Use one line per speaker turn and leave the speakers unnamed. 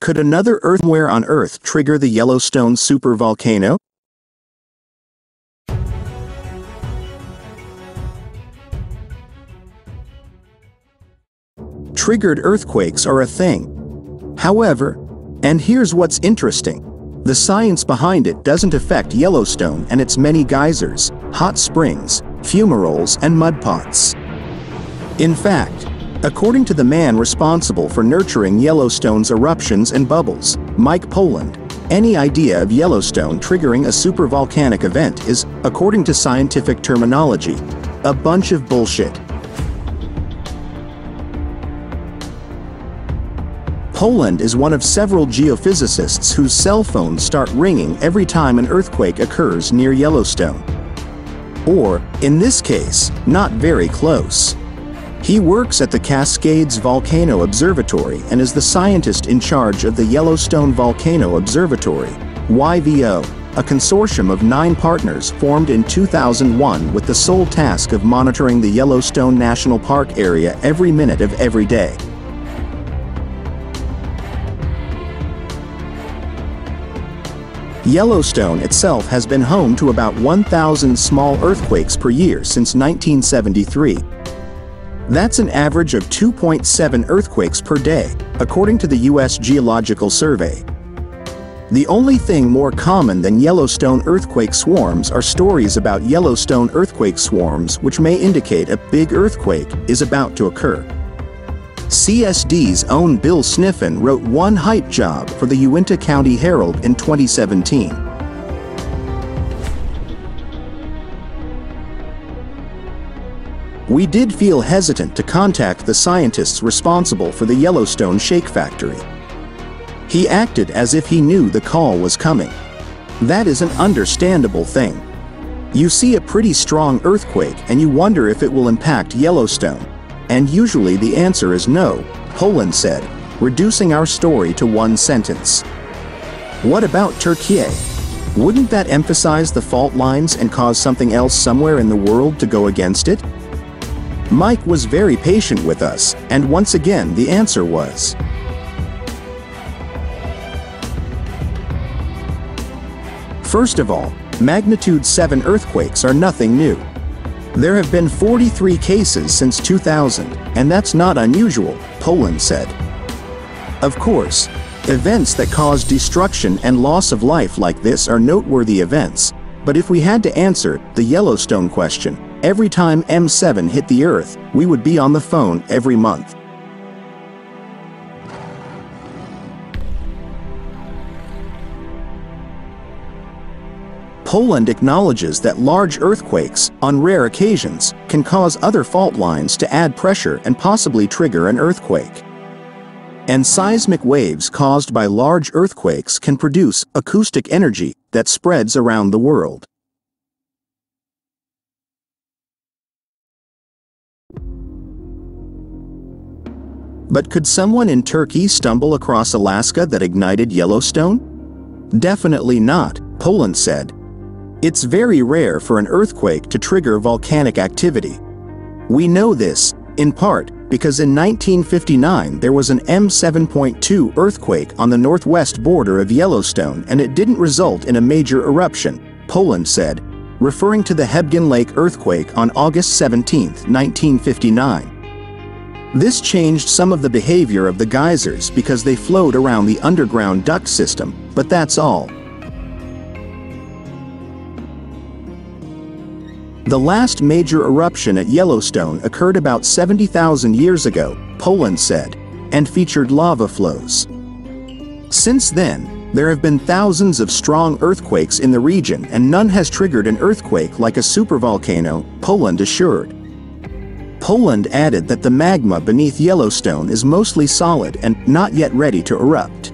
Could another earthware on Earth trigger the Yellowstone supervolcano? Triggered earthquakes are a thing. However, and here's what's interesting, the science behind it doesn't affect Yellowstone and its many geysers, hot springs, fumaroles and mudpots. In fact, according to the man responsible for nurturing Yellowstone's eruptions and bubbles, Mike Poland, any idea of Yellowstone triggering a supervolcanic event is, according to scientific terminology, a bunch of bullshit. Poland is one of several geophysicists whose cell phones start ringing every time an earthquake occurs near Yellowstone. Or, in this case, not very close. He works at the Cascades Volcano Observatory and is the scientist in charge of the Yellowstone Volcano Observatory, YVO, a consortium of nine partners formed in 2001 with the sole task of monitoring the Yellowstone National Park area every minute of every day. Yellowstone itself has been home to about 1,000 small earthquakes per year since 1973. That's an average of 2.7 earthquakes per day, according to the U.S. Geological Survey. The only thing more common than Yellowstone earthquake swarms are stories about Yellowstone earthquake swarms which may indicate a big earthquake is about to occur. CSD's own Bill Sniffin wrote one hype job for the Uinta County Herald in 2017. We did feel hesitant to contact the scientists responsible for the Yellowstone Shake Factory. He acted as if he knew the call was coming. That is an understandable thing. You see a pretty strong earthquake and you wonder if it will impact Yellowstone. And usually the answer is no, Poland said, reducing our story to one sentence. What about Turkey? Wouldn't that emphasize the fault lines and cause something else somewhere in the world to go against it? Mike was very patient with us, and once again the answer was. First of all, magnitude 7 earthquakes are nothing new. There have been 43 cases since 2000, and that's not unusual, Poland said. Of course, events that cause destruction and loss of life like this are noteworthy events, but if we had to answer the Yellowstone question, every time M7 hit the Earth, we would be on the phone every month. Poland acknowledges that large earthquakes, on rare occasions, can cause other fault lines to add pressure and possibly trigger an earthquake. And seismic waves caused by large earthquakes can produce acoustic energy that spreads around the world. But could someone in Turkey stumble across Alaska that ignited Yellowstone? Definitely not, Poland said, it's very rare for an earthquake to trigger volcanic activity. We know this, in part, because in 1959 there was an M7.2 earthquake on the northwest border of Yellowstone and it didn't result in a major eruption, Poland said, referring to the Hebgen Lake earthquake on August 17, 1959. This changed some of the behavior of the geysers because they flowed around the underground duct system, but that's all. The last major eruption at Yellowstone occurred about 70,000 years ago, Poland said, and featured lava flows. Since then, there have been thousands of strong earthquakes in the region and none has triggered an earthquake like a supervolcano, Poland assured. Poland added that the magma beneath Yellowstone is mostly solid and not yet ready to erupt.